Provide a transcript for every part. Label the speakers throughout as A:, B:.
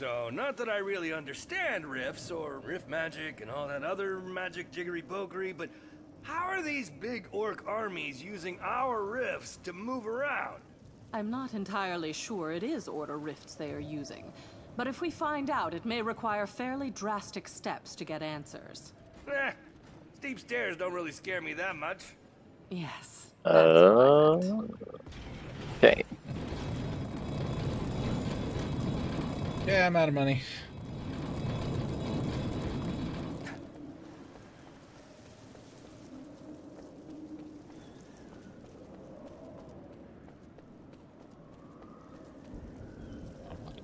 A: So, not that I really understand rifts or rift magic and all that other magic jiggery pokery, but how are these big orc armies using our rifts to move around?
B: I'm not entirely sure it is Order Rifts they are using. But if we find out, it may require fairly drastic steps to get answers.
A: Eh, steep stairs don't really scare me that much.
B: Yes.
C: Uh, okay.
D: Yeah, I'm out of money.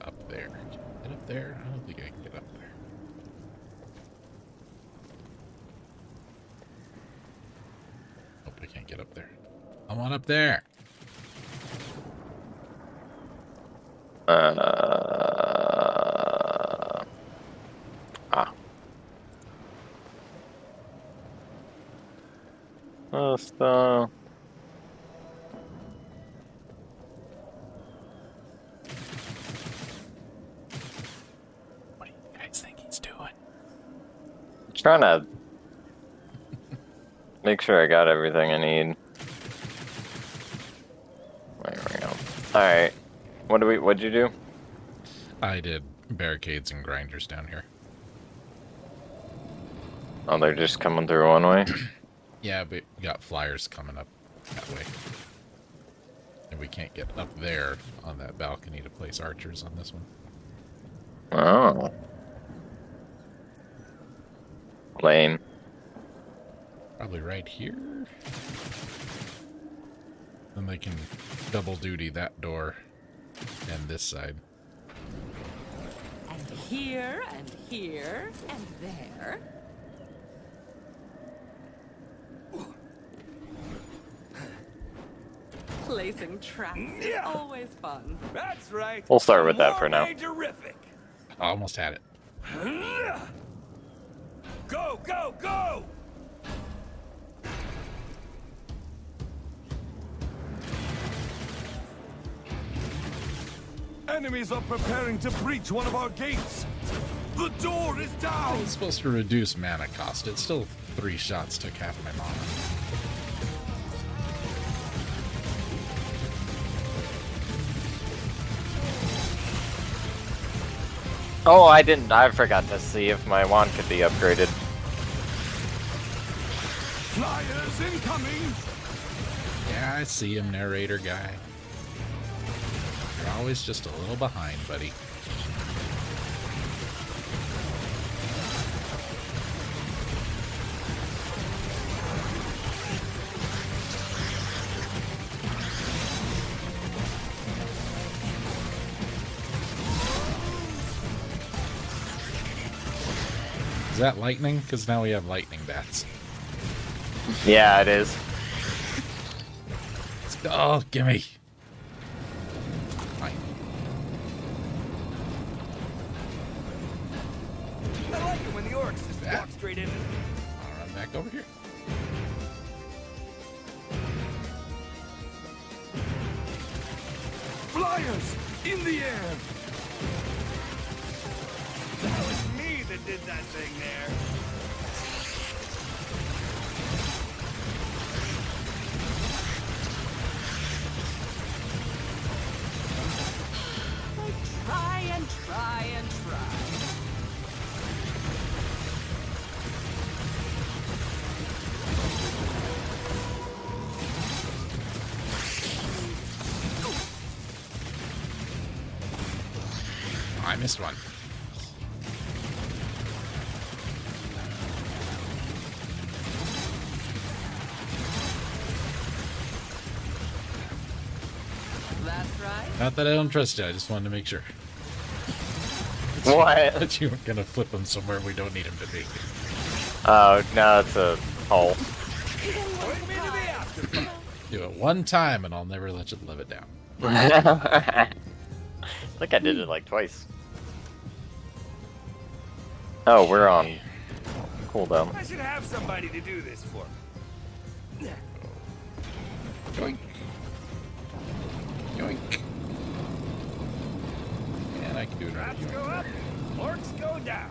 D: Up there. Get up there? I don't think I can get up there. Nope, I can't get up there. I want up there.
C: Uh,
D: What do you guys think he's doing?
C: trying to make sure I got everything I need. There we go. Alright. What do we, what'd you do?
D: I did barricades and grinders down here.
C: Oh, they're just coming through one way?
D: Yeah, but we got flyers coming up that way. And we can't get up there on that balcony to place archers on this one.
C: Oh. Lane.
D: Probably right here. Then they can double duty that door and this side.
B: And here, and here, and there. Placing traps is
A: Yeah.
B: always fun.
A: That's right.
C: We'll start with that for now.
A: Majorific.
D: I almost had it.
A: Go, go, go!
E: Enemies are preparing to breach one of our gates. The door is down.
D: It's supposed to reduce mana cost. It's still three shots took half my mana.
C: Oh, I didn't. I forgot to see if my wand could be upgraded.
E: Flyers incoming.
D: Yeah, I see him, narrator guy. You're always just a little behind, buddy. That lightning? Because now we have lightning bats.
C: Yeah, it is.
D: Let's go. Oh, gimme. Fine.
A: I like it when the orcs just
D: Yeah.
A: walk straight in.
D: I'll run back over here.
E: Flyers in the air.
A: Was me that did that thing there.
B: I try and try and try.
D: Oh, I missed one. Not that I don't trust you, I just wanted to make sure.
C: What?
D: That you weren't gonna flip him somewhere we don't need him to be.
C: Oh, no, it's a hole.
A: Point me to the after.
D: Do it one time and I'll never let you live it down.
C: I think I did it like twice. Oh, we're on cooldown.
A: I should have somebody to do this for me.
D: Yoink. And I can do it around
A: Rats go up, orcs go down.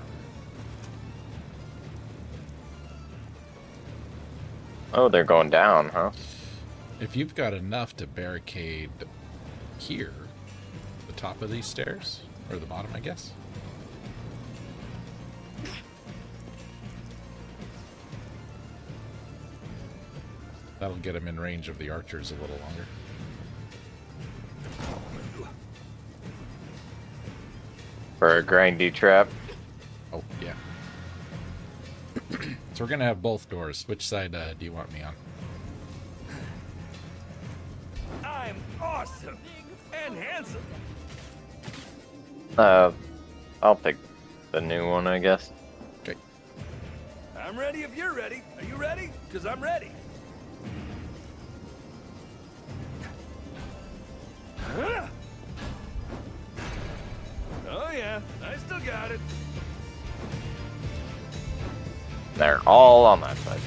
C: Oh, they're going down, huh?
D: If you've got enough to barricade here, the top of these stairs, or the bottom, I guess. That'll get them in range of the archers a little longer.
C: For a grindy trap.
D: Oh, yeah. so we're gonna have both doors. Which side uh, do you want me on?
A: I'm awesome and handsome.
C: Uh, I'll pick the new one, I guess.
D: Okay.
A: I'm ready if you're ready. Are you ready? Because I'm ready. Huh? Yeah, I still got it.
C: They're all on that side.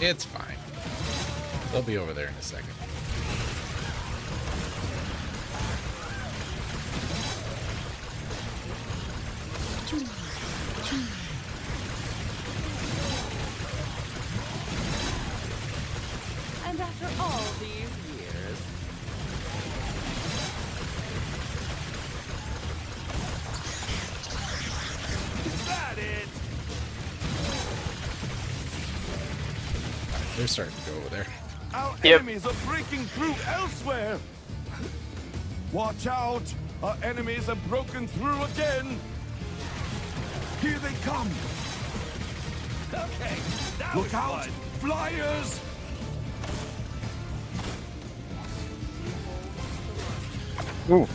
D: It's fine. They'll be over there in a second.
B: And after all these
D: starting to go over there.
E: Our
C: Yep.
E: enemies are breaking through elsewhere. Watch out! Our enemies have broken through again. Here they come.
A: Okay, that was
E: Look out!
A: fun.
E: Flyers!
C: Ooh.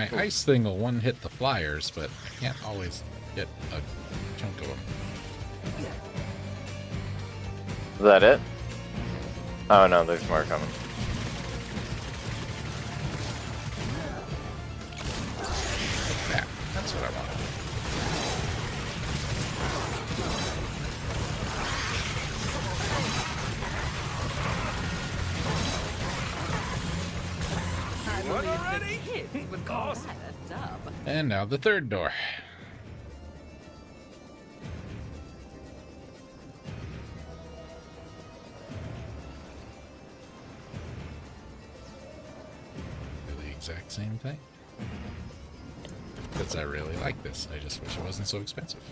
D: My ice thing will one hit the flyers, but I can't always get a chunk of them.
C: Is that it? Oh no, there's more coming.
D: Now the third door. Do the exact same thing. Because I really like this. I just wish it wasn't so expensive.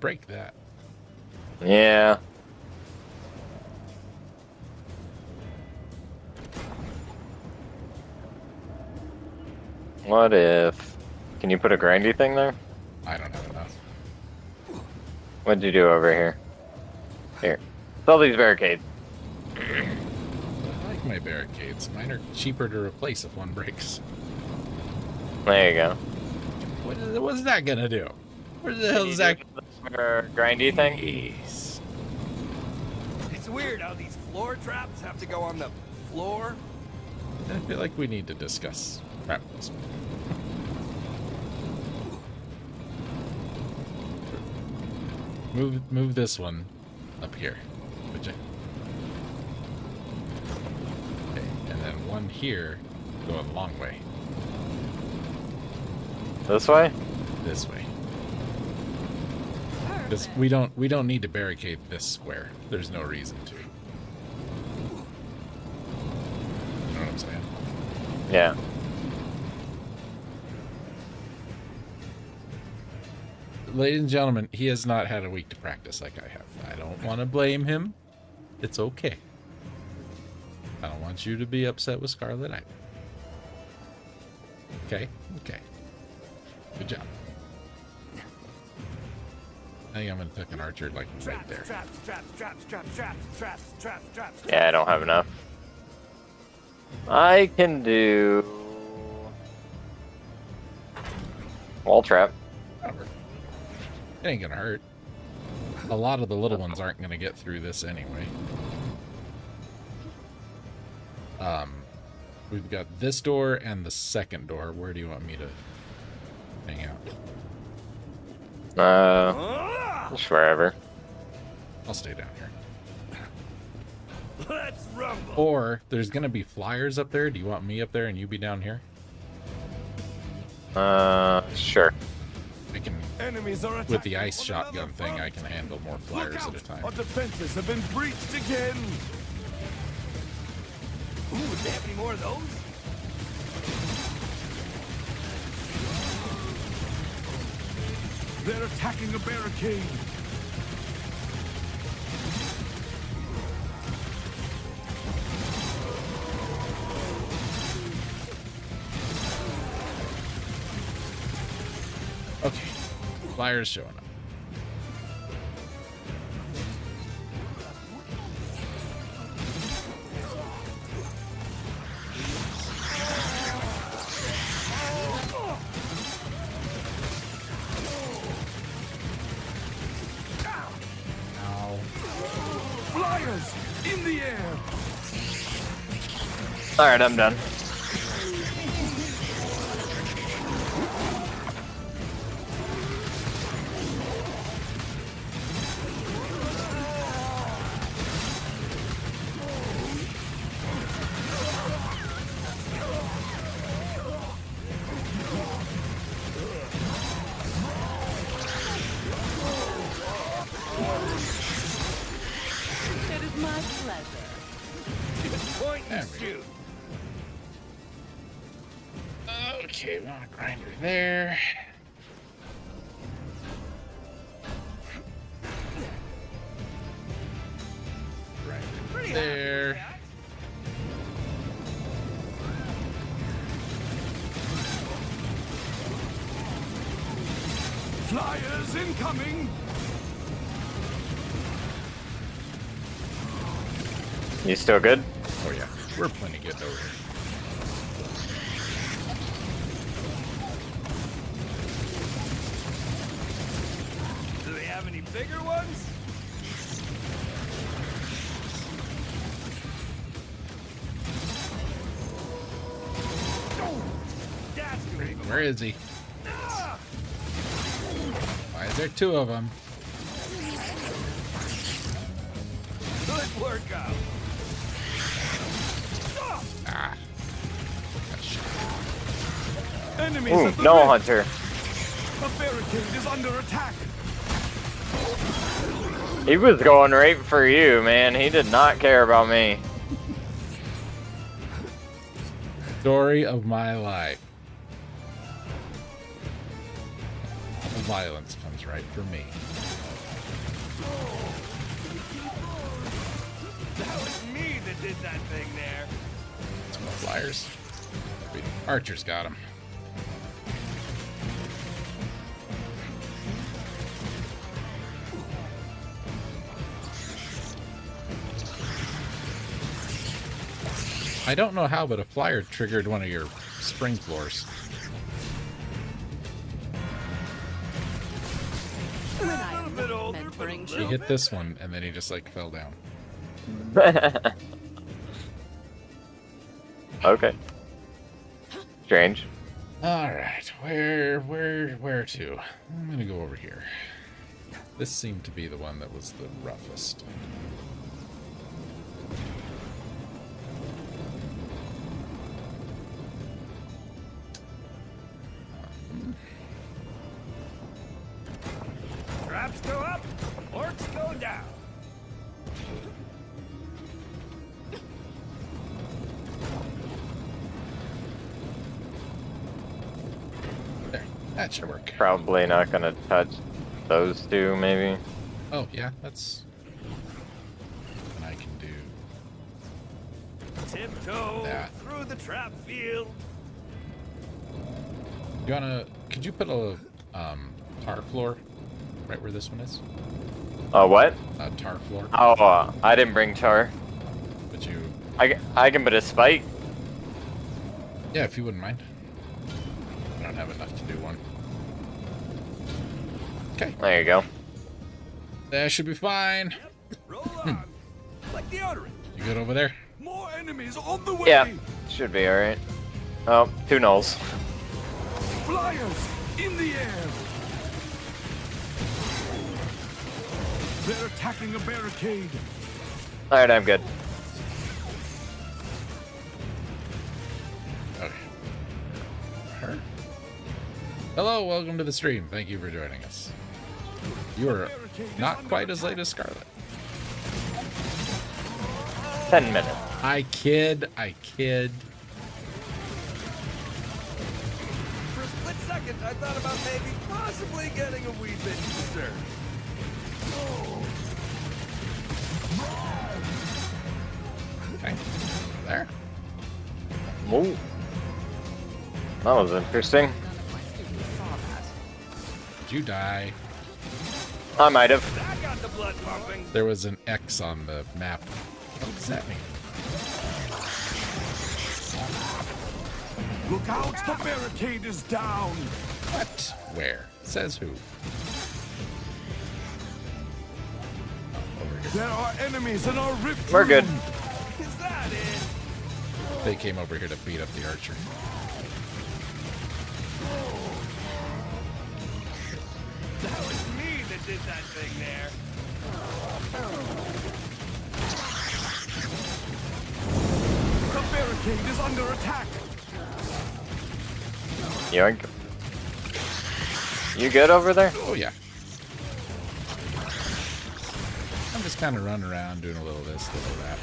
D: Break that.
C: Yeah. What if... Can you put a grindy thing there?
D: I don't have enough.
C: What'd you do over here? Here. Sell these barricades.
D: I like my barricades. Mine are cheaper to replace if one breaks.
C: There you go.
D: What is, what's that gonna do? Where the hell is
C: you
D: that?
C: do the grindy thing?
D: Jeez.
A: It's weird how these floor traps have to go on the floor.
D: I feel like we need to discuss trap placement. Move, move this one up here, would you? Okay, and then one here, going a long way.
C: This way?
D: This way. We don't we don't need to barricade this square. There's no reason to. You know what I'm saying?
C: Yeah.
D: Ladies and gentlemen, he has not had a week to practice like I have. I don't want to blame him. It's okay. I don't want you to be upset with Scarlet either. Okay? Okay. Good job. Think I'm gonna take an archer like right
E: Traps,
D: there.
E: traps, traps, traps, traps, traps, traps, traps, traps.
C: Yeah, I don't have enough. I can do wall trap.
D: It ain't gonna hurt. A lot of the little ones aren't gonna get through this anyway. Um, we've got this door and the second door. Where do you want me to hang out?
C: Uh, just wherever.
D: I'll stay down here.
A: let's rumble.
D: Or there's gonna be flyers up there. Do you want me up there and you be down here?
C: Uh, sure.
D: I can
E: Enemies are attacking
D: with the ice shotgun
E: another
D: thing. I can handle more flyers at a time.
E: Our defenses have been breached again.
A: Ooh, do they have any more of those?
E: They're attacking a barricade.
D: Okay, flyers showing up.
C: All right, I'm done. Still good?
D: Oh yeah, we're plenty good over here.
A: Do they have any bigger ones? That's gonna be
D: Where is he? Why is there two of them?
A: good workout.
D: Ah.
E: Enemies
C: Ooh, no
E: rear.
C: hunter.
E: A barricade is under attack.
C: He was going right for you, man. He did not care about me.
D: Story of my life. The violence comes right for me.
A: That was me that did that thing there.
D: Some flyers. Archer's got him. I don't know how, but a flyer triggered one of your spring floors.
B: When
A: A
B: I
A: little
B: am
A: bit
B: not
A: older, but a
B: mentoring
D: He hit this one, and then he just like fell down.
C: okay. Strange.
D: All right, where, where, where to? I'm gonna go over here. This seemed to be the one that was the roughest.
A: Traps go up, orcs
D: that should work.
C: Probably not gonna touch those two, maybe.
D: Oh yeah, that's. And I can do.
A: Tiptoe
D: That.
A: through the trap field.
D: You wanna? Could you put a um tar floor right where this one is.
C: Oh, what?
D: A tar floor.
C: Oh, uh, I didn't bring tar.
D: But you,
C: I, I can put a spike.
D: yeah, if you wouldn't mind. I don't have enough to do one. Okay,
C: There you go.
D: that should be fine.
A: Roll on. like deodorant.
D: You good over there?
E: More enemies on the way!
C: Yeah, should be alright. Oh, two nulls.
E: Flyers in the air! They're attacking a barricade.
C: Alright, I'm good.
D: Okay. Her. Hello, welcome to the stream. Thank you for joining us. You are not quite as late as Scarlet.
C: Ten minutes.
D: I kid, I kid.
A: For a split second, I thought about maybe possibly getting a wee bit concerned.
D: Okay. There.
C: Ooh. That was interesting.
D: Did you die?
C: I might have.
A: That got the blood pumping.
D: There was an X on the map. What does that mean?
E: Look out, the barricade is down.
D: What? Where? Says who? Oh, over here.
E: There are enemies in our rift
C: We're good.
A: Is that it?
D: They came over here to beat up the archer.
A: Did that thing there.
E: The barricade is under attack.
C: Yoink. You good over there?
D: Oh yeah. I'm just kind of running around doing a little this, a little that.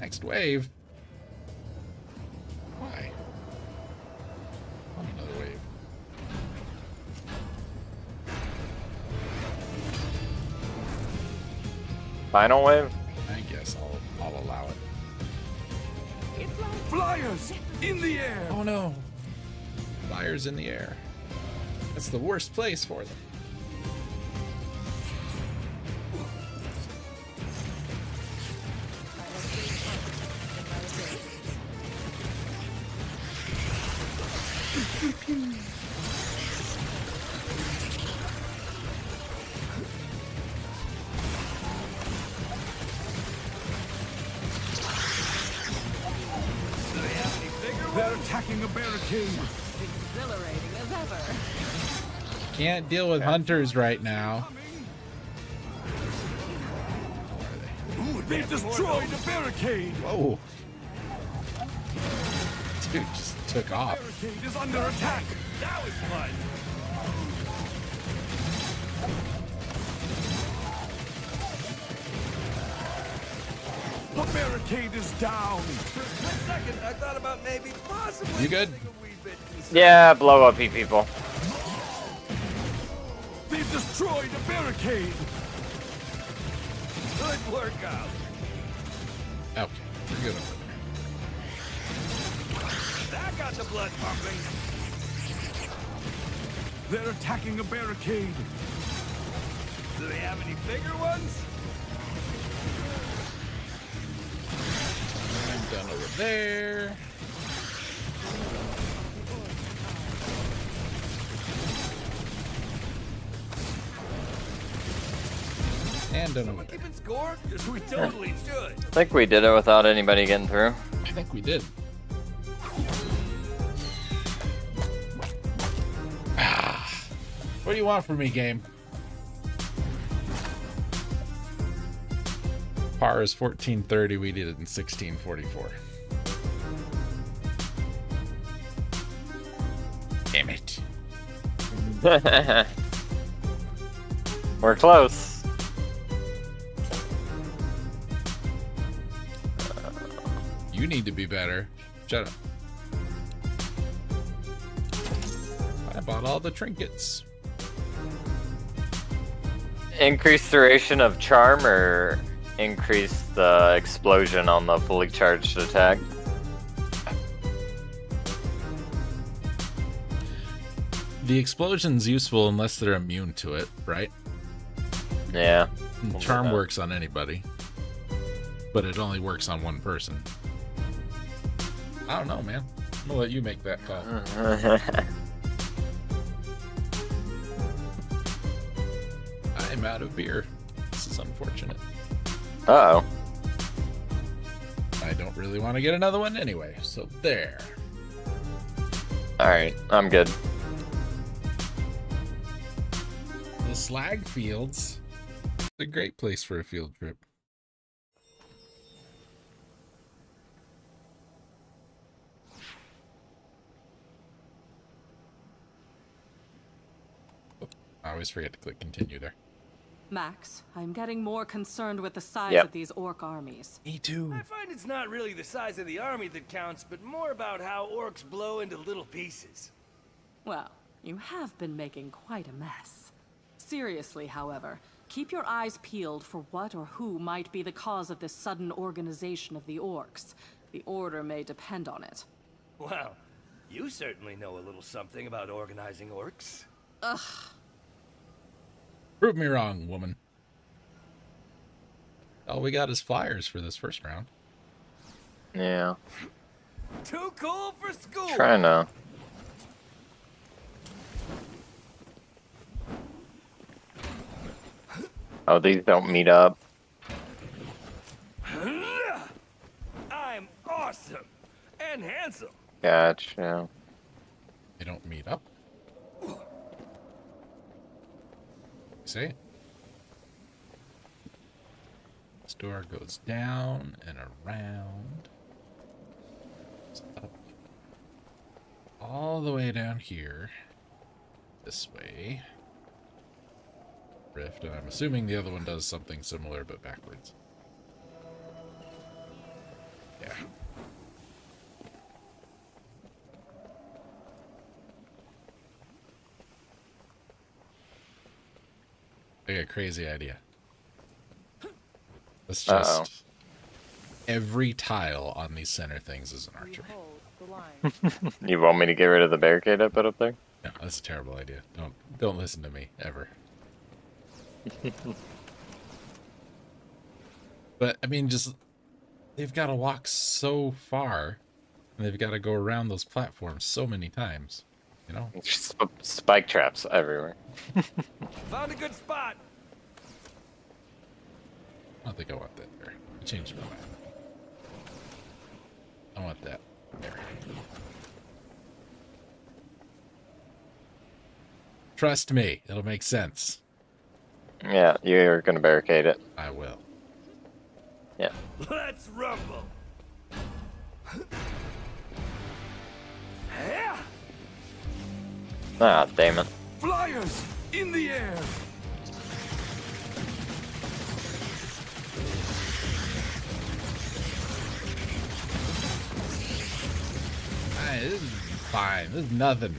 D: Next wave.
C: Final wave?
D: I guess I'll I'll allow it.
E: Flyers in the air.
D: Oh no! Fires in the air. That's the worst place for them. Deal with hunters right now.
E: Ooh, they destroyed the barricade.
D: Whoa! Dude just took off.
E: Barricade is under attack.
A: That was fun.
E: The barricade is down.
A: For a second, I thought about maybe possibly
D: You good?
A: getting a wee bit concerned.
C: Yeah, blow up you people.
E: Destroyed a barricade.
A: Good workout.
D: Okay, we're good over there.
A: That got the blood pumping.
E: They're attacking a barricade.
A: Do they have any bigger ones?
D: I'm done over there. And done
A: Someone keeping score? Because we totally should.
C: I think we did it without anybody getting through.
D: I think we did. What do you want from me, game? Par is 1430. We did it in 1644. Damn it.
C: We're close.
D: You need to be better. Shut up. I bought all the trinkets.
C: Increase duration of charm or increase the explosion on the fully charged attack?
D: the explosion's useful unless they're immune to it, right?
C: Yeah.
D: Charm works on anybody, but it only works on one person. I don't know, man. I'm gonna let you make that call. I'm out of beer. This is unfortunate.
C: Uh oh.
D: I don't really want to get another one anyway, so there.
C: Alright, I'm good.
D: The slag fields. Is a great place for a field trip. I always forget to click continue there.
B: Max, I'm getting more concerned with the size
C: Yep.
B: of these orc armies.
D: Me too.
A: I find it's not really the size of the army that counts, but more about how orcs blow into little pieces.
B: Well, you have been making quite a mess. Seriously, however, keep your eyes peeled for what or who might be the cause of this sudden organization of the orcs. The order may depend on it.
A: Well, you certainly know a little something about organizing orcs.
D: Prove me wrong, woman. All we got is flyers for this first round.
C: Yeah.
A: Too cool for school!
C: Trying to. Oh, these don't meet up.
A: I'm awesome and handsome.
C: Gotcha.
D: They don't meet up. See? This door goes down and around. It's up. All the way down here. This way. Rift, and I'm assuming the other one does something similar but backwards. Yeah. I got a crazy idea. Let's just
C: Uh-oh.
D: every tile on these center things is an archer.
C: You want me to get rid of the barricade I put up there?
D: No, that's a terrible idea. Don't don't listen to me ever. but I mean, just they've got to walk so far, and they've got to go around those platforms so many times. You know,
C: Sp- spike traps everywhere.
A: Found a good spot.
D: I don't think I want that there. I changed my mind. I want that there. Trust me, it'll make sense.
C: Yeah, you're gonna barricade it.
D: I will.
C: Yeah.
A: Let's rumble.
C: Ah, damn it.
E: Flyers in the air.
D: Hey, this is fine. This is nothing.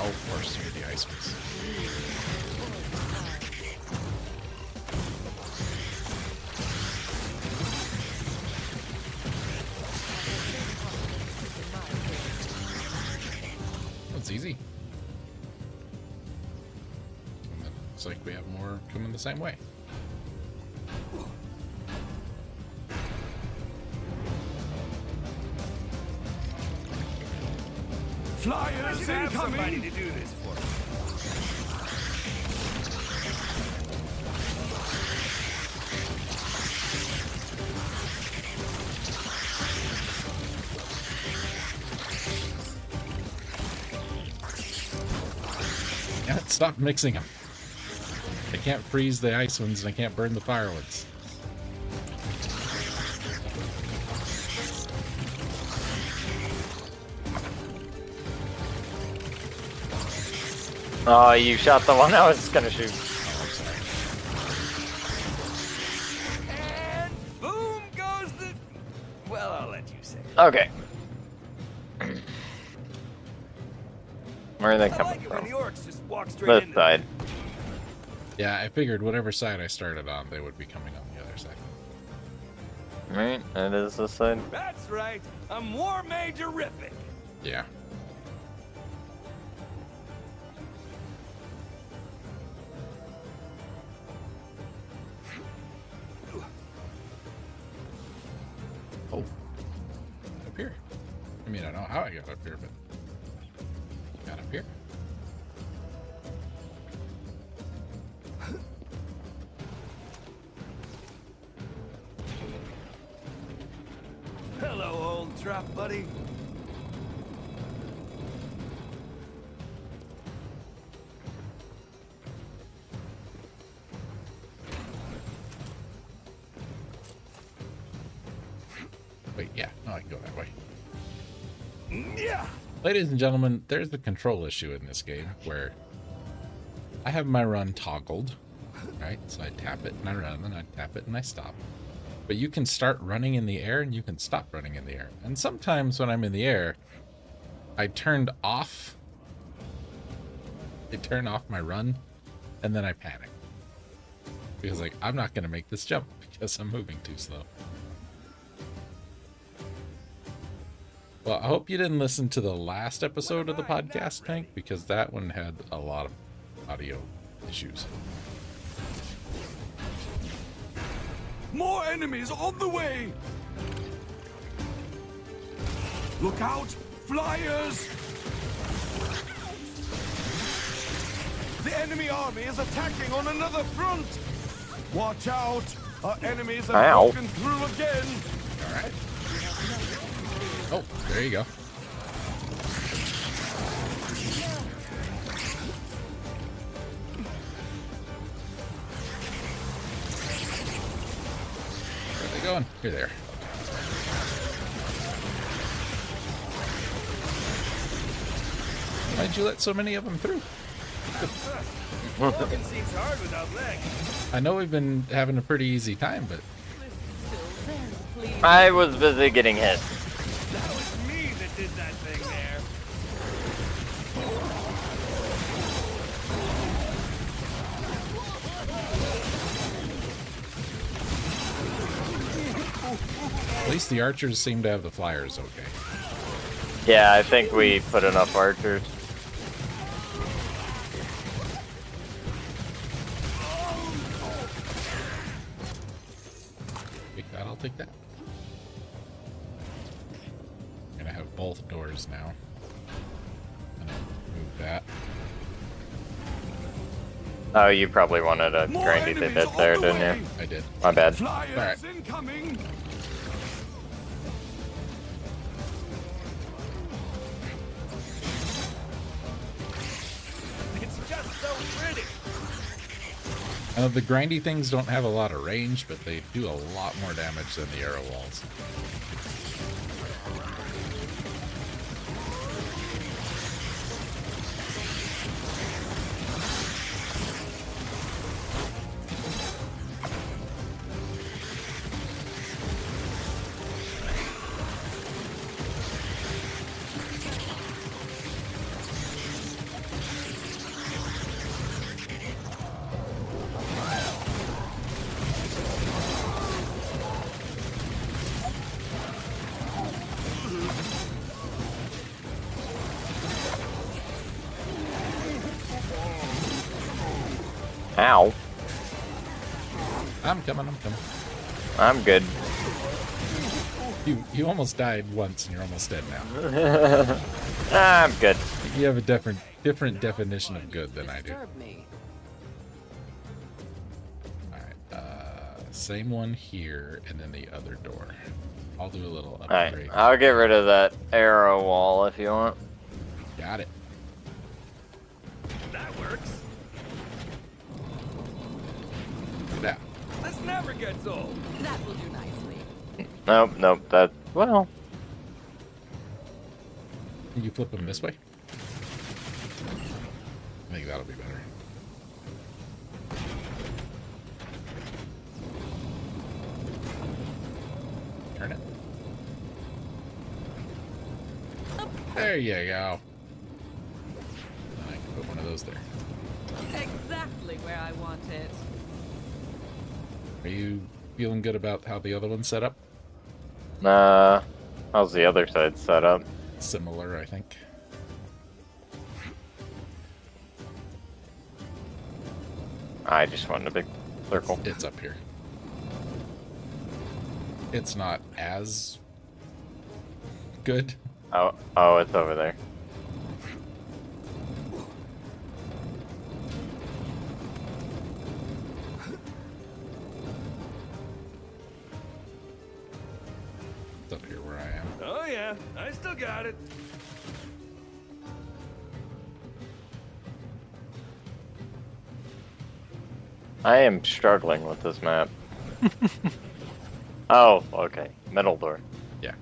D: Oh, of course, you're the ice ones. Easy. And then Looks like we have more coming the same way.
E: Flyers
A: should have somebody
E: incoming.
D: Stop mixing them. I can't freeze the ice ones and I can't burn the fire ones.
C: Oh, ah, you shot the one I was gonna shoot.
D: Oh, I'm sorry.
A: And boom goes the. Well, I'll let you say. it.
C: Okay. Where are they
A: I
C: coming This
A: into
C: side.
D: Yeah, I figured whatever side I started on, they would be coming on the other side.
C: Right, that is this side.
A: That's right. I'm War Major Riffic.
D: Yeah. Ladies and gentlemen, there's the control issue in this game where I have my run toggled, right? So I tap it and I run, and I tap it and I stop. But you can start running in the air and you can stop running in the air. And sometimes when I'm in the air, I turned off. I turn off my run and then I panic. Because like I'm not gonna make this jump because I'm moving too slow. Well, I hope you didn't listen to the last episode of the podcast, Tank, because that one had a lot of audio issues.
E: More enemies on the way! Look out! Flyers! The enemy army is attacking on another front! Watch out! Our enemies have
C: Ow.
E: broken through again!
D: All right. Oh, there you go. Where are they going? You're there. Why'd you let so many of them through?
A: Walking seems hard without legs.
D: I know we've been having a pretty easy time, but
B: Still very pleased.
C: I was busy getting hit.
D: Least the archers seem to have the flyers okay.
C: Yeah, I think we put enough archers.
D: Take that, I'll take that. I'm gonna have both doors now. Move that.
C: Oh, you probably wanted a
E: More
C: grindy
E: enemies
C: bit there, didn't you?
D: I did.
C: My bad.
E: Flyers
D: Alright. Uh, the grindy things don't have a lot of range, but they do a lot more damage than the arrow walls. I'm
C: good.
D: You you almost died once and you're almost dead now.
C: I'm good.
D: You have a different different definition of good than I do.
B: Disturb me.
D: Alright, uh same one here and then the other door. I'll do a little upgrade. Alright.
C: I'll get rid of that arrow wall if you want. Nope, nope, that, well,
D: can you flip them this way? I think that'll be better. Turn it. There you go. I can put one of those there.
B: Exactly where where I want it.
D: Are you feeling good about how the other one's set up?
C: Uh, how's the other side set up?
D: Similar, I think.
C: I just wanted a big circle.
D: It's up here. It's not as good.
C: Oh, oh, it's over there.
D: I am
C: struggling with this map. oh, okay. Metal door.
D: Yeah.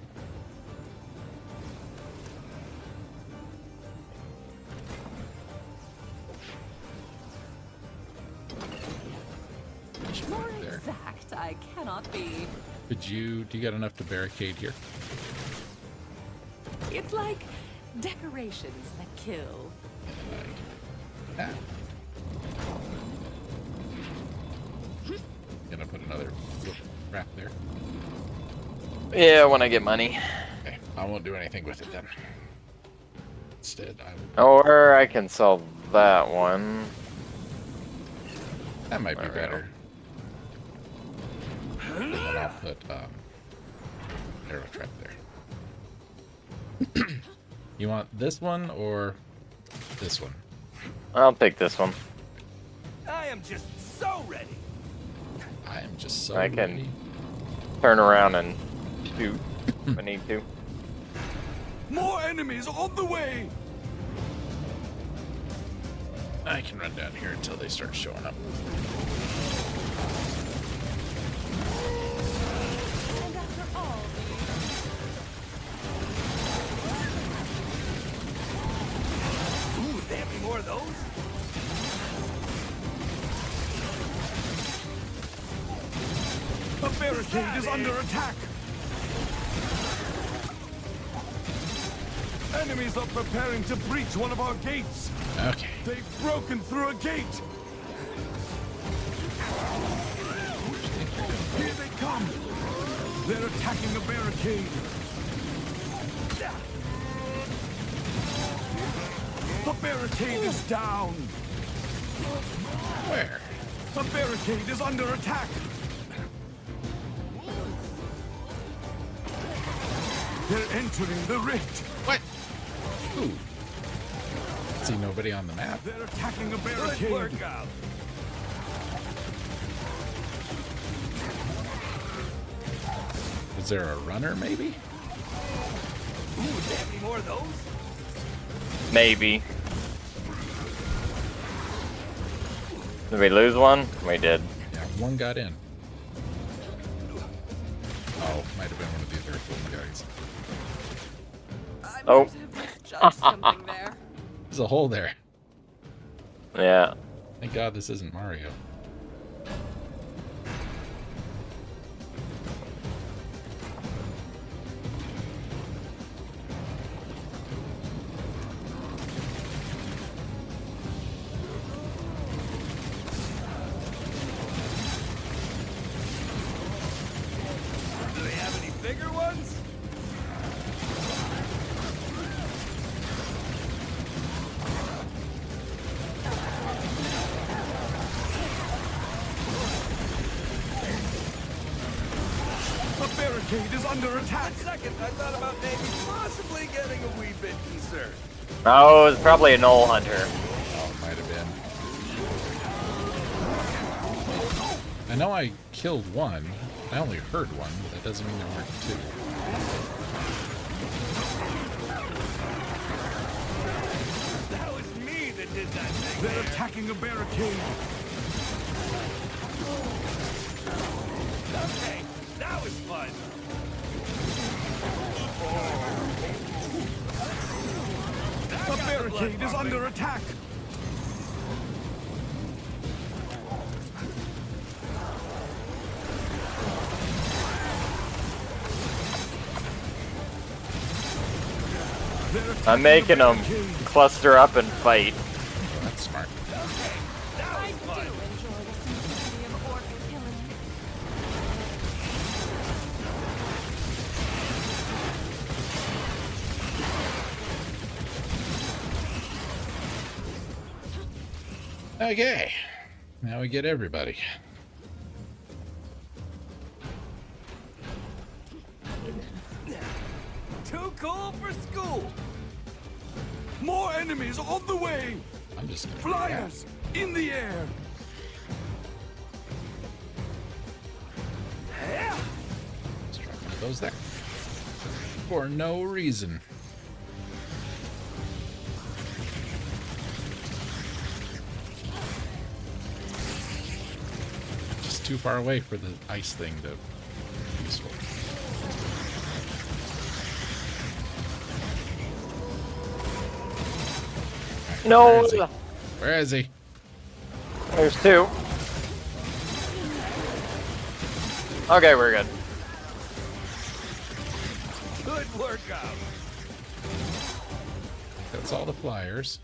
B: More
D: There.
B: exact, I cannot be.
D: Could you? Do you got enough to barricade here?
B: It's like decorations that kill.
D: Like that. Gonna put another flip trap there.
C: Yeah, when I get money.
D: Okay, I won't do anything with it then. Instead, I will.
C: Or I can sell that one.
D: That might be
C: Alright.
D: better. And then I'll put um, arrow trap there. you want this one or this one?
C: I'll take this one.
A: I am just so ready.
D: I am just so
C: I can-
D: ready.
C: Turn around and shoot if I need to.
E: More enemies on the way!
D: I can run down here until they start showing up.
E: Barricade is under attack! Enemies are preparing to breach one of our gates!
D: Okay.
E: They've broken through a gate! Here they come! They're attacking a barricade! The barricade is down!
D: Where?
E: The barricade is under attack! They're entering the rift!
D: What? Ooh. See nobody on the map.
E: They're attacking a
A: Good
E: barricade!
A: work out.
D: Is there a runner, maybe?
A: Ooh, they have any more of those?
C: Maybe. Did we lose one? We did.
D: Yeah, one got in. Oh. might have
B: misjudged something there.
D: There's a hole there.
C: Yeah.
D: Thank God this isn't Mario.
C: Was probably a gnoll hunter.
D: Oh, it might have been. I know I killed one. I only heard one, but that doesn't mean there weren't two.
A: That was me that did that thing.
E: They're attacking a barricade!
A: Okay, that was fun. That
E: The barricade is under attack!
C: I'm making them cluster up and fight.
D: Okay. Now we get everybody.
A: Too cool for school.
E: More enemies on the way!
D: I'm just gonna
E: Flyers in the air!
D: Drop one of those there. For no reason. Too far away for the ice thing to be useful.
C: No,
D: Where is he? Where is he?
C: there's two. Okay, we're good.
A: Good workout.
D: That's all the flyers.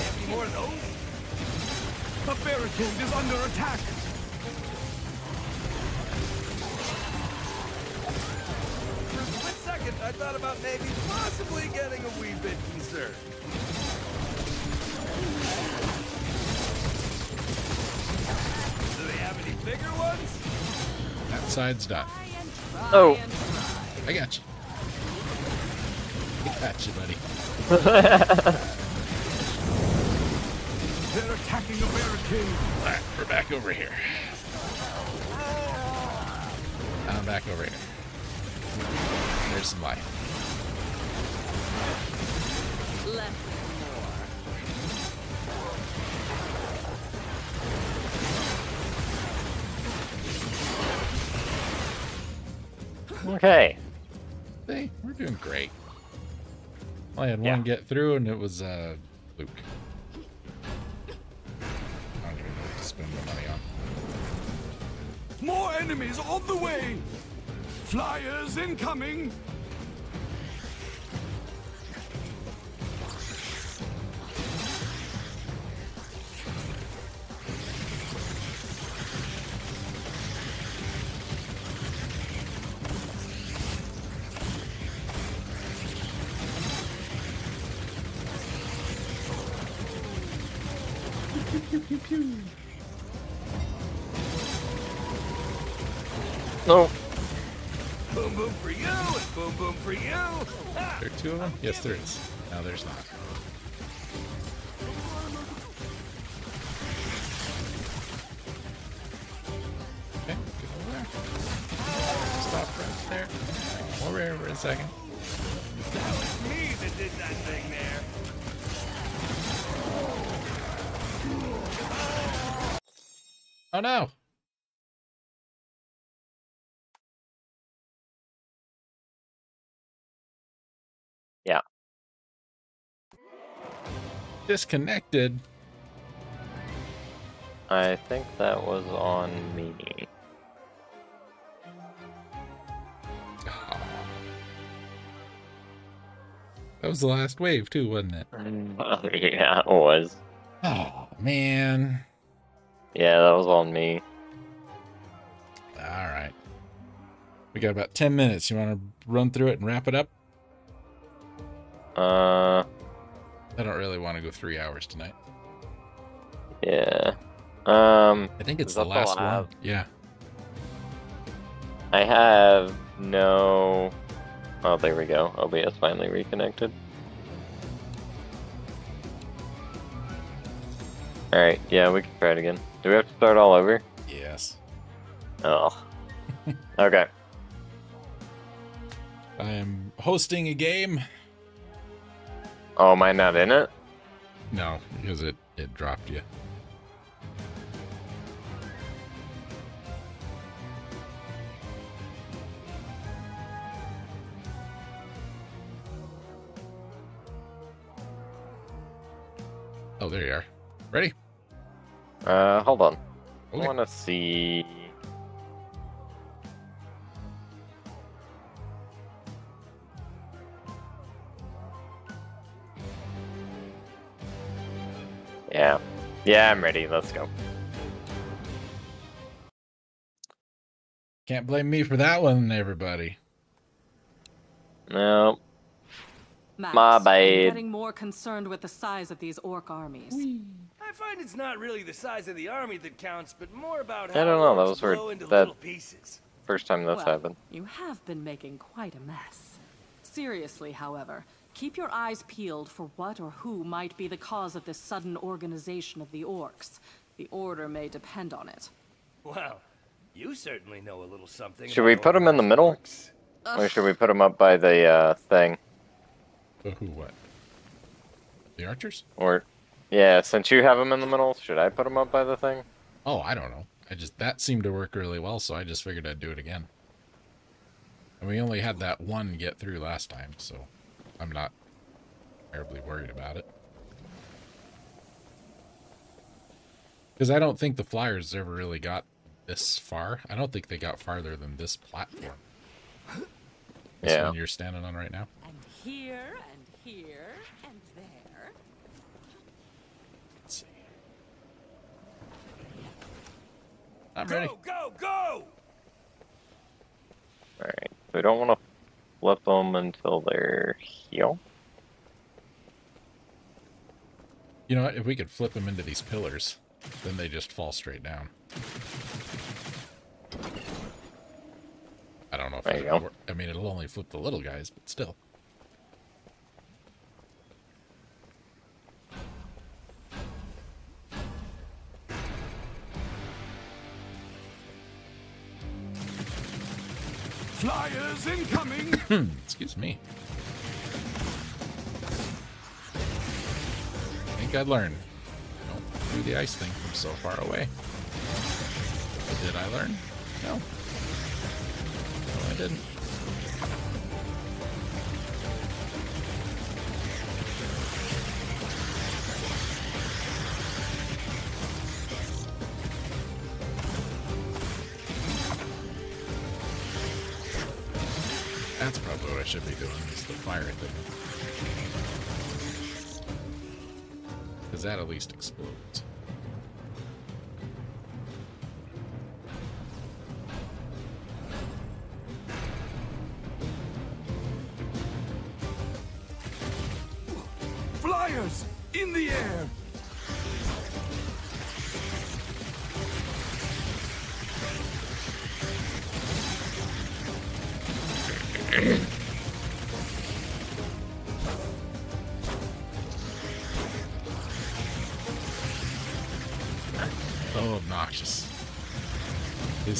A: Any more of those?
E: A barricade is under attack!
A: For a split second, I thought about maybe possibly getting a wee bit concerned. Do they have any bigger ones?
D: That side's done.
C: Oh.
D: I got you. I got you, buddy.
E: They're attacking a barricade!
D: Alright, we're back over here. I'm back over here. There's some life.
B: Less.
C: Okay.
D: See, we're doing great. I had
C: Yeah.
D: one get through, and it was uh, Luke.
E: More enemies on the way! Flyers incoming!
D: Yes, there is. No, there's not. Disconnected.
C: I think that was on me.
D: That was the last wave too, wasn't it?
C: yeah, it was.
D: Oh man.
C: Yeah, that was on me.
D: All right. We got about 10 minutes. You want to run through it and wrap it up?
C: Uh,
D: I don't really want to go three hours tonight.
C: yeah. Um,
D: I think it's the last
C: one have?
D: Yeah.
C: I have no. Oh, there we go. OBS finally reconnected. Alright, yeah, we can try it again. Do we have to start all over?
D: Yes.
C: Oh. okay.
D: I am hosting a game.
C: Oh, am I not in it?
D: No, because it, it dropped you. Oh, there you are. Ready?
C: Uh, hold on. I want to see. Yeah. Yeah, I'm ready. Let's go.
D: Can't blame me for that one, everybody.
C: No.
B: Max,
C: My
B: I'm
C: bad.
B: getting more concerned with the size of these orc armies.
A: I find it's not really the size of the army that counts, but more about how I
C: don't know, that
A: orcs
C: was weird. That-
A: pieces.
C: First time this
B: well,
C: happened.
B: You have been making quite a mess. Seriously, however, keep your eyes peeled for what or who might be the cause of this sudden organization of the orcs. The order may depend on it.
A: Well, you certainly know a little something.
C: Should we
A: put
C: put 'em in the middle?
A: orcs.
C: Or should we put them up by the uh, thing?
D: But who what? The archers?
C: Or, yeah, since you have them in the middle, should I put them up by the thing?
D: Oh, I don't know. I just that seemed to work really well, so I just figured I'd do it again. And we only had that one get through last time, so I'm not terribly worried about it. Because I don't think the Flyers ever really got this far. I don't think they got farther than this platform. This
C: Yeah.
D: one you're standing on right now.
B: And here, and here, and there.
D: Let's see. I'm ready.
A: Go, go, go!
C: Alright, we don't want to flip them until they're heal.
D: You know what? If we could flip them into these pillars, then they just fall straight down. I don't know if
C: There.
D: I mean, it'll only flip the little guys, but still.
E: Flyers incoming!
D: Hmm, excuse me. I think I'd learn. Don't do the ice thing from so far away. But did I learn? No. No, I didn't. Fire thing. Because that at least explodes.
E: Flyers in the air!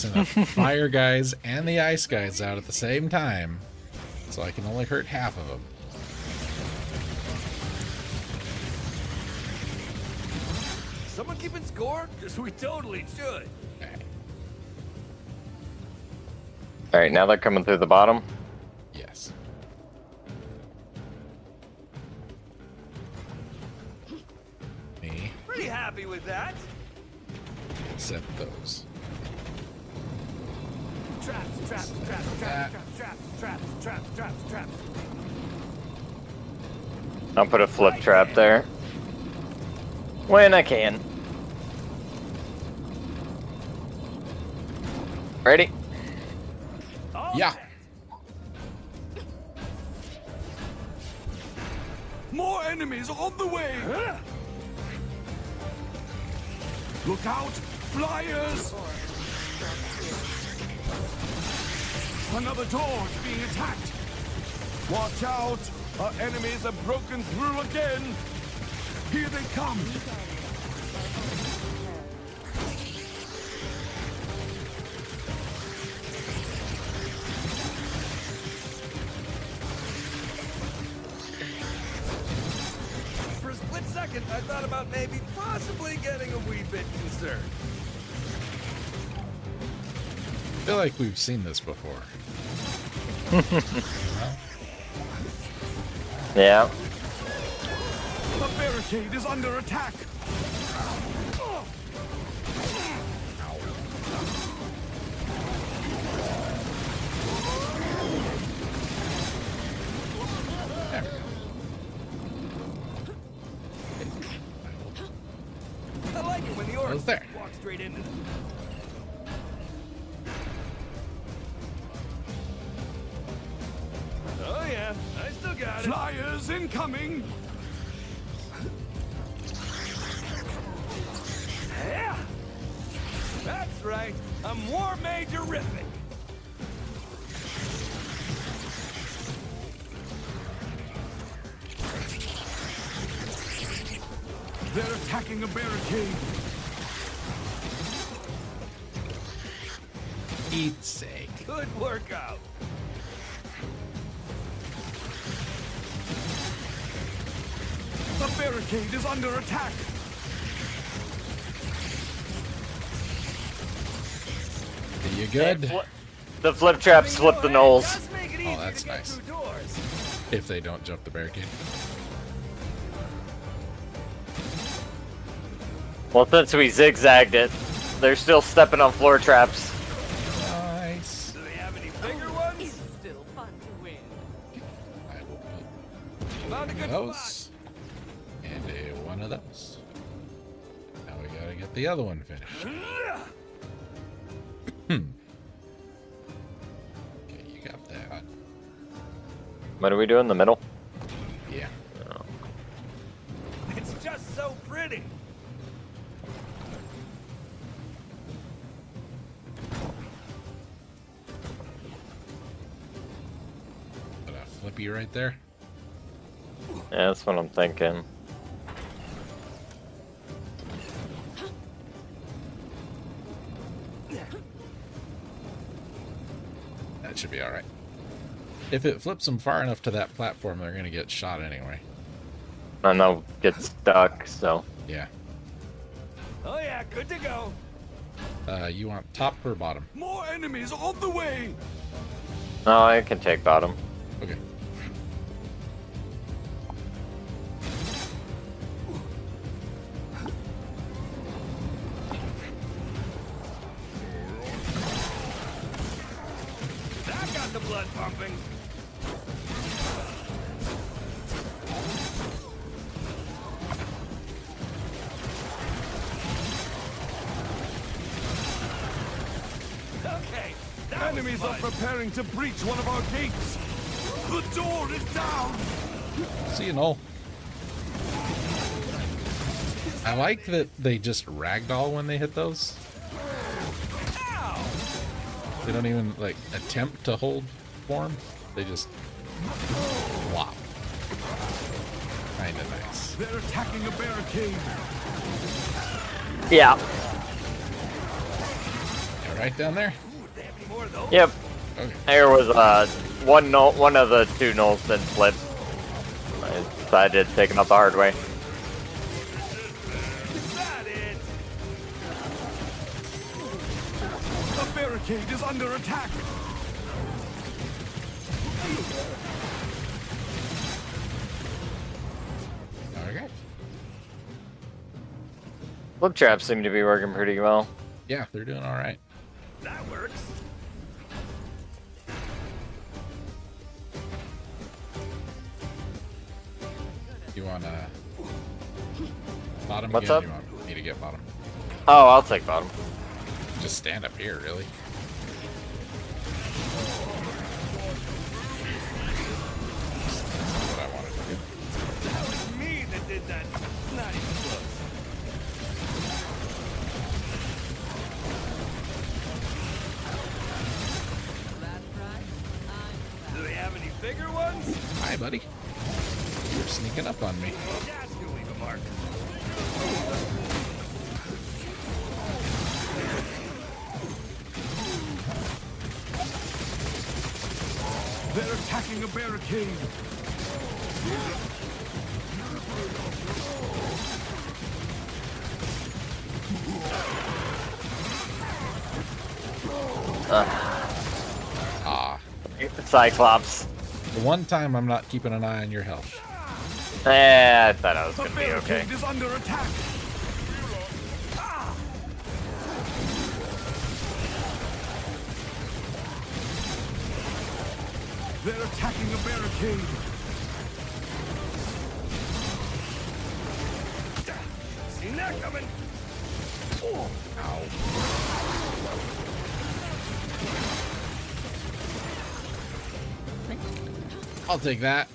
D: Using the fire guys and the ice guys out at the same time. So I can only hurt half of them.
A: Someone keeping score? Because we totally should.
D: Okay.
C: Alright, now they're coming through the bottom. Trap there. When I can. Ready?
D: Yeah.
E: More enemies on the way! Look out! Flyers! Another door is being attacked! Watch out! Our enemies have broken through again! Here they come!
A: For a split second, I thought about maybe possibly getting a wee bit concerned.
D: I feel like we've seen this before.
C: Yeah.
E: The barricade is under attack! Under attack.
D: Are you good?
C: Fli- The flip traps flip the gnolls.
A: Does make it oh, easy
D: that's nice. If they don't jump the barricade.
C: Well, since we zigzagged it, they're still stepping on floor traps.
D: Get the other one finished. Hmm. Okay, you got that.
C: What do we do in the middle?
D: Yeah. Oh.
A: It's just so pretty.
D: Put a flippy right there.
C: Yeah, that's what I'm thinking.
D: Should be alright. If it flips them far enough to that platform, they're gonna get shot anyway.
C: And they'll get stuck, so.
D: Yeah.
A: Oh yeah, good to go.
D: Uh, you want top or bottom?
E: More enemies on the way.
C: No, I can take bottom.
D: Okay.
E: Are
A: fun.
E: preparing to breach one of our gates. The door is down.
D: See you, Noel. I like that they just ragdoll when they hit those. They don't even like attempt to hold form. They just flop. Kinda nice.
E: They're attacking a barricade.
C: Yeah.
D: Yeah, right down there.
A: Ooh, they have any more of those?
C: Yep.
D: Okay.
C: There was uh one gnoll, one of the two gnolls didn't flip. I decided to take it up the hard way.
A: Is that it?
E: The barricade is under attack.
D: Okay.
C: Flip traps seem to be working pretty well.
D: Yeah, they're doing all right.
A: That works.
D: You want uh, bottom
C: What's
D: again?
C: up?
D: You want me to get bottom?
C: Oh, I'll take bottom.
D: Just stand up here, really. That's what I wanted to do.
A: That was me that did that. Not even close. Do they have any bigger ones?
D: Hi, buddy. You're sneaking up on me.
A: That's gonna leave a mark.
E: They're attacking a barricade.
D: Ah,
C: Cyclops.
D: the one time I'm not keeping an eye on your health.
C: Eh, I thought I was gonna be okay.
E: is under attack. They're attacking a barricade.
A: Seen that coming?
D: Ow. I'll take that.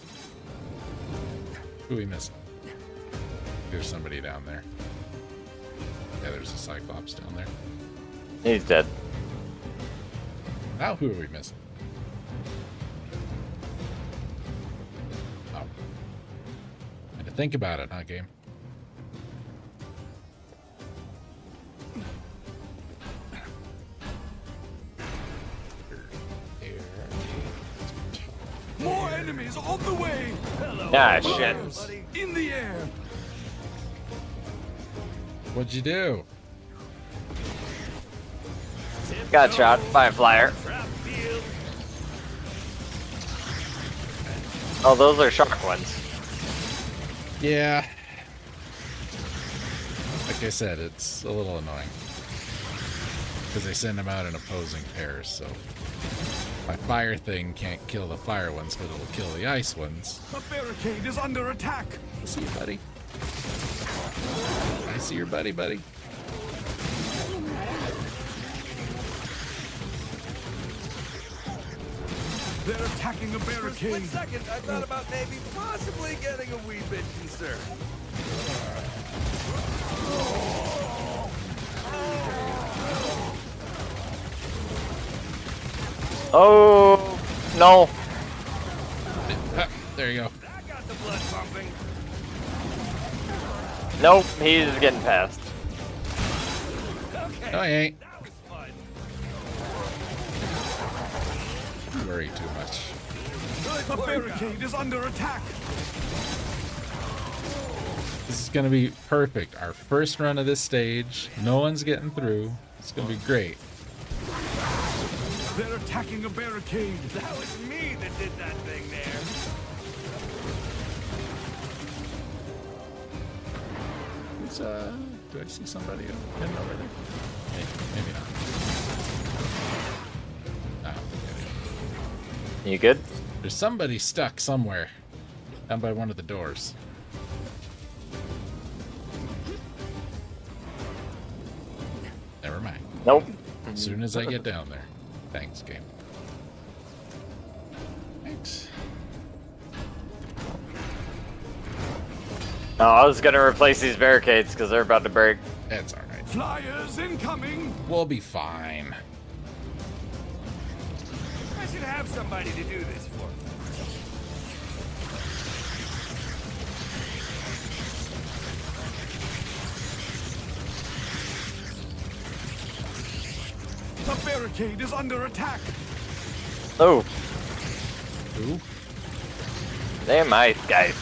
D: Who are we missing? There's somebody down there. Yeah, there's a Cyclops down there.
C: He's dead.
D: Now who are we missing? Oh. Had to think about it, huh, game?
E: More enemies on the way!
C: Ah, shit.
E: In the air!
D: What'd you do?
C: Got shot by a flyer. Oh, those are shark ones.
D: Yeah. Like I said, it's a little annoying. Because they send them out in opposing pairs, so. My fire thing can't kill the fire ones, but it'll kill the ice ones.
E: The barricade is under attack!
D: I see you, buddy. I see your buddy, buddy.
E: They're attacking a
A: For a split second, I thought about maybe possibly getting a wee bit concerned.
C: Oh, no.
D: There you go.
A: That got the blood pumping.
C: Nope, he's getting past.
A: Okay.
D: No, he ain't.
A: That was.
D: You worry too much.
E: A barricade is under attack!
D: This is gonna be perfect. Our first run of this stage. No one's getting through. It's gonna be great.
E: They're attacking a barricade!
A: That was me that did that thing there.
D: Who's, uh, do I see somebody heading over there? Maybe, maybe not. No, maybe.
C: You good?
D: There's somebody stuck somewhere down by one of the doors. Never mind.
C: Nope.
D: As soon as I get down there. Thanks, game. Thanks.
C: No, I was gonna replace these barricades because they're about to break.
D: That's alright.
E: Flyers incoming!
D: We'll be fine.
A: I should have somebody to do this
E: The barricade is under attack!
C: Oh,
D: Ooh.
C: damn ice, guys.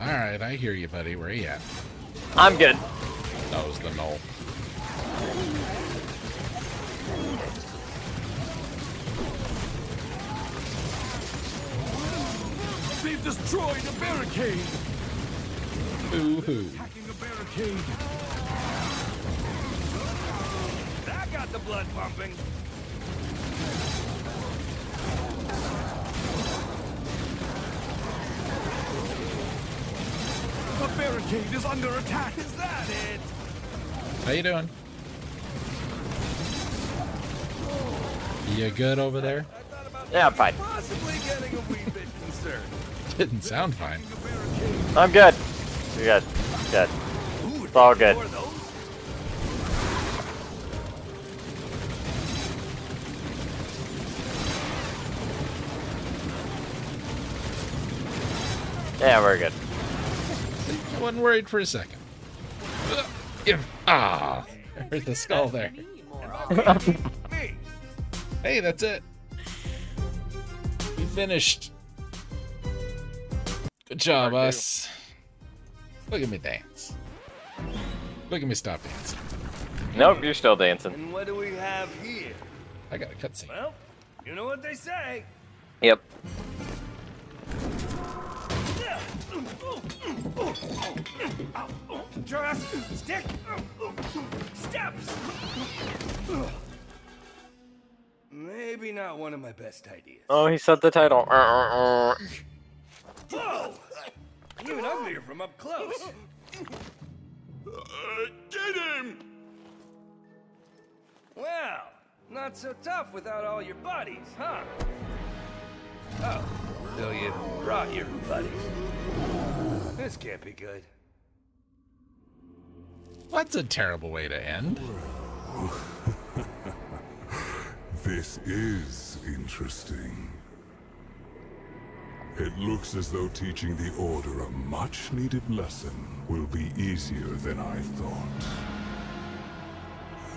D: Alright, I hear you, buddy. Where are you at?
C: I'm good.
D: That was the gnoll.
E: They've destroyed a barricade!
D: Boo hoo.
E: Attacking a barricade!
A: That got the blood pumping.
E: The barricade is under attack!
A: Is that it?
D: How you doing? You good over there?
A: I thought about
C: Yeah, I'm fine.
A: possibly getting a wee bit concerned.
D: Didn't sound fine.
C: I'm good. You're good. Good.
A: Ooh,
C: It's all good.
A: more of those?
C: Yeah, we're good.
D: I wasn't worried for a second. Ah, there's the skull there. Hey, that's it. We finished. Good job, us. Look at me dance. Look at me stop dancing.
C: Nope, you're still dancing.
A: And what do we have here?
D: I got a cutscene.
A: Well, you know what they say.
C: Yep.
A: Just stick. Steps. Maybe not one of my best ideas.
C: Oh, he said the title.
A: Whoa! Even uglier from up close.
E: Get him!
A: Well, not so tough without all your buddies, huh? Oh, so you brought your buddies. This can't be good.
D: That's a terrible way to end.
F: This is interesting. It looks as though teaching the Order a much-needed lesson will be easier than I thought.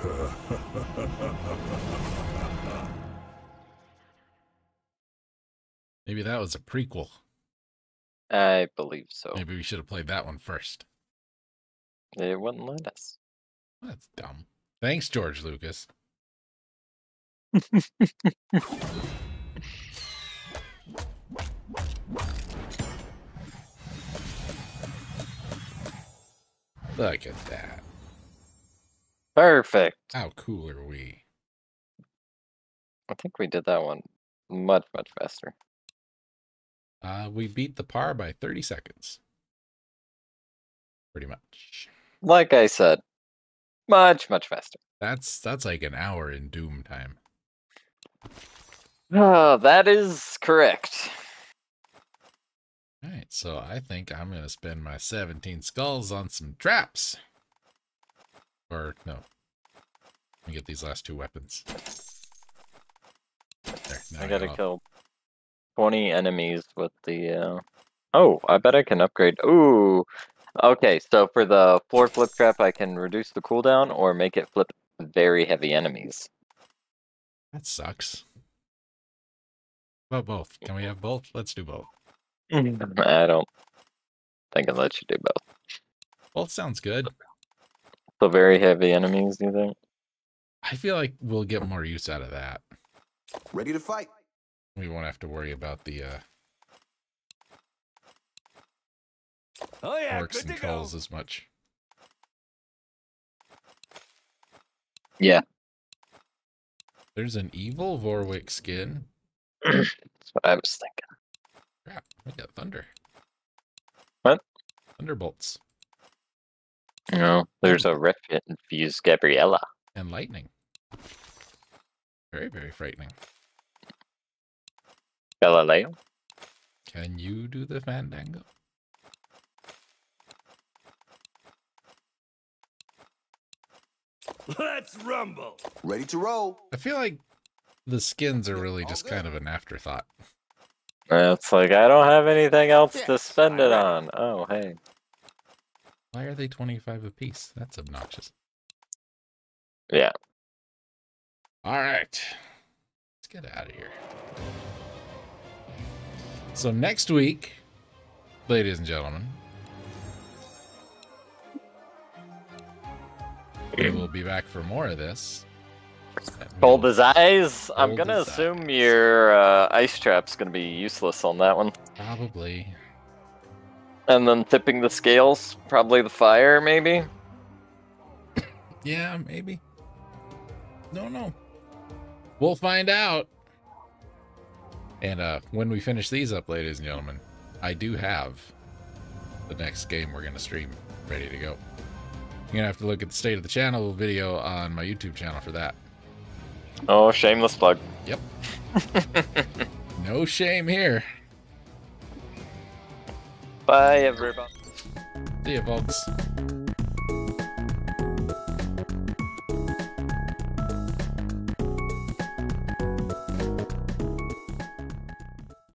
D: Maybe that was a prequel.
C: I believe so.
D: Maybe we should have played that one first.
C: They wouldn't let us.
D: That's dumb. Thanks, George Lucas. Look at that.
C: Perfect.
D: How cool are we?
C: I think we did that one much, much faster.
D: Uh, we beat the par by 30 seconds. Pretty much.
C: Like I said, much, much faster.
D: That's that's like an hour in Doom time.
C: Oh, that is correct.
D: All right, so I think I'm gonna spend my 17 skulls on some traps. Or no, let me get these last two weapons. There,
C: I gotta
D: got
C: kill 20 enemies with the, uh... Oh, I bet I can upgrade. Ooh! Okay, so for the floor flip trap, I can reduce the cooldown or make it flip very heavy enemies.
D: That sucks. Well, both. Can we have both? Let's do both.
C: I don't think it lets you do both.
D: Both sounds good.
C: So very heavy enemies, do you think?
D: I feel like we'll get more use out of that.
E: Ready to fight.
D: We won't have to worry about the uh,
A: Oh yeah,
D: orcs and
A: to
D: trolls as much.
C: Yeah,
D: There's an evil Vorwick skin.
C: that's what I was thinking.
D: Crap, we got thunder.
C: What?
D: Thunderbolts
C: You know, there's a rift infused Gabriella.
D: and lightning. Very, very frightening.
C: Galileo.
D: Can you do the fandango?
A: Let's rumble.
E: Ready to roll.
D: I feel like the skins are really just kind of an afterthought.
C: It's like I don't have anything else to spend it on. Oh, hey.
D: Why are they 25 apiece? That's obnoxious.
C: Yeah.
D: All right. Let's get out of here. So next week, ladies and gentlemen, we will be back for more of this.
C: Cold as eyes. I'm gonna assume
D: ice.
C: your uh, ice trap's gonna be useless on that one.
D: Probably.
C: And then tipping the scales, probably the fire, maybe.
D: Yeah, maybe. No, no. We'll find out. And uh, when we finish these up, ladies and gentlemen, I do have the next game we're going to stream ready to go. You're going to have to look at the state of the channel video on my YouTube channel for that.
C: Oh, shameless plug.
D: Yep. no shame here.
C: Bye, everybody.
D: See you, folks.